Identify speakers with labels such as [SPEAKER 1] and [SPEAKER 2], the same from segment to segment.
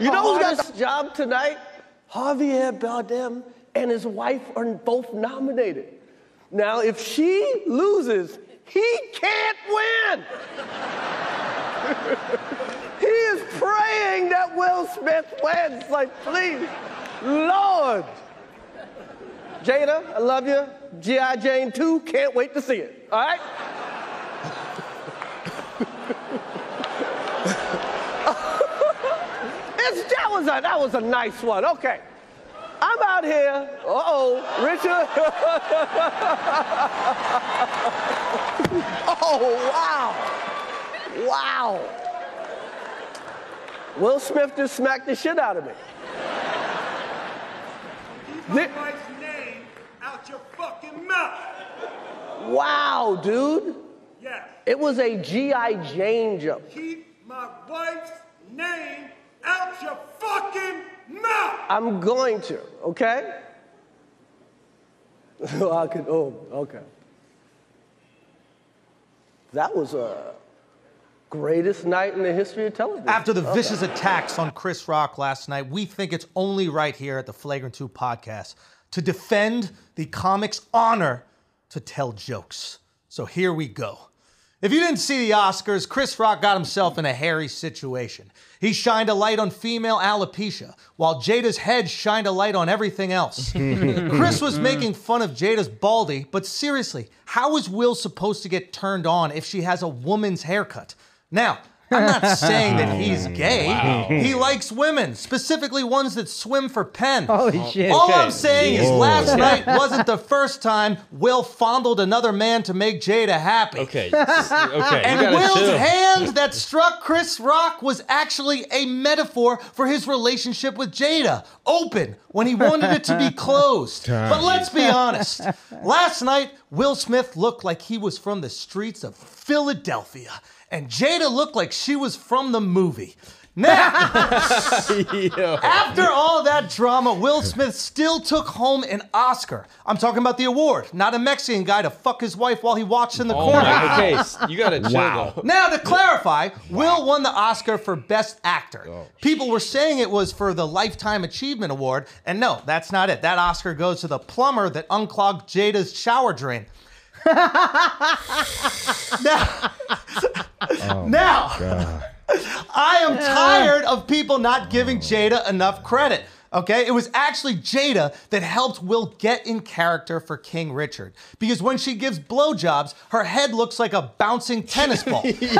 [SPEAKER 1] You know who's got the job tonight? Javier Bardem and his wife are both nominated. Now, if she loses, he can't win. he is praying that Will Smith wins. Like, please, Lord. Jada, I love you. G.I. Jane 2, can't wait to see it. All right? It's, that, was a, that was a nice one. Okay. I'm out here. Uh oh, Richard. oh, wow. Wow. Will Smith just smacked the shit out of me.
[SPEAKER 2] Keep my wife's name out your fucking mouth.
[SPEAKER 1] Wow, dude.
[SPEAKER 2] Yes.
[SPEAKER 1] It was a G.I. Jane jump.
[SPEAKER 2] Keep my wife's name out your fucking mouth.
[SPEAKER 1] I'm going to, okay? I could, oh, okay. That was a greatest night in the history of television.
[SPEAKER 3] After the
[SPEAKER 1] Okay.
[SPEAKER 3] vicious attacks on Chris Rock last night, we think it's only right here at the Flagrant 2 podcast to defend the comic's honor to tell jokes. So here we go. If you didn't see the Oscars, Chris Rock got himself in a hairy situation. He shined a light on female alopecia, while Jada's head shined a light on everything else. Chris was making fun of Jada's baldy, but seriously, how is Will supposed to get turned on if she has a woman's haircut? Now, I'm not saying that he's gay. He likes women, specifically ones that swim for Penn.
[SPEAKER 4] Holy shit.
[SPEAKER 3] All
[SPEAKER 5] Okay.
[SPEAKER 3] I'm saying is last night wasn't the first time Will fondled another man to make Jada happy.
[SPEAKER 5] Okay. Okay.
[SPEAKER 3] And Will's
[SPEAKER 5] chill.
[SPEAKER 3] hand that struck Chris Rock was actually a metaphor for his relationship with Jada. Open when he wanted it to be closed. But let's be honest. Last night, Will Smith looked like he was from the streets of Philadelphia, and Jada looked like she was from the movie. Now, after all that drama, Will Smith still took home an Oscar. I'm talking about the award, not a Mexican guy to fuck his wife while he watched in the
[SPEAKER 5] Oh
[SPEAKER 3] corner.
[SPEAKER 5] my, okay, you gotta chill
[SPEAKER 6] Wow.
[SPEAKER 5] though.
[SPEAKER 3] Now, to clarify, Will won the Oscar for Best Actor. Oh, People were saying it was for the Lifetime Achievement Award, and no, that's not it. That Oscar goes to the plumber that unclogged Jada's shower drain. now, oh now I am tired of people not giving Jada enough credit. Okay, it was actually Jada that helped Will get in character for King Richard because when she gives blowjobs, her head looks like a bouncing tennis ball. Give, it,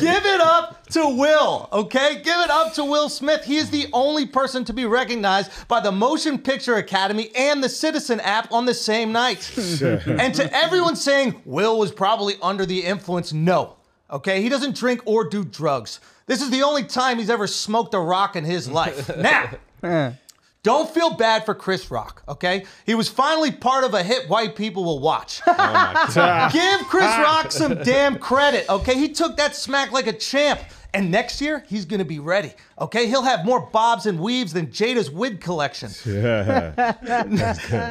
[SPEAKER 3] give it up to Will, okay? Give it up to Will Smith. He is the only person to be recognized by the Motion Picture Academy and the Citizen app on the same night. and to everyone saying Will was probably under the influence, no. Okay, he doesn't drink or do drugs. This is the only time he's ever smoked a rock in his life. Now, eh. don't feel bad for Chris Rock, okay? He was finally part of a hit white people will watch. Oh Give Chris Rock some damn credit, okay? He took that smack like a champ. And next year, he's gonna be ready, okay? He'll have more bobs and weaves than Jada's wig collection. Yeah.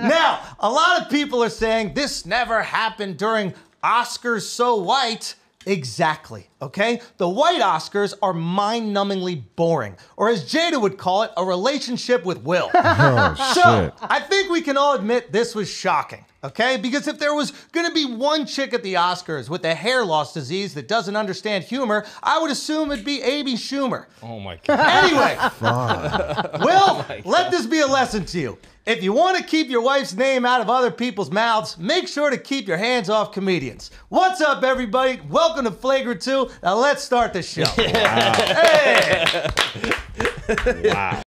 [SPEAKER 3] Now, a lot of people are saying this never happened during Oscars So White. Exactly, okay? The white Oscars are mind numbingly boring, or as Jada would call it, a relationship with Will.
[SPEAKER 6] Oh,
[SPEAKER 3] So,
[SPEAKER 6] shit.
[SPEAKER 3] I think we can all admit this was shocking, okay? Because if there was gonna be one chick at the Oscars with a hair loss disease that doesn't understand humor, I would assume it'd be Amy Schumer.
[SPEAKER 5] Oh my god.
[SPEAKER 3] Anyway, Will, oh let this be a lesson to you. If you want to keep your wife's name out of other people's mouths, make sure to keep your hands off comedians. What's up, everybody? Welcome to Flagrant 2. Now let's start the show. Hey!
[SPEAKER 6] Wow.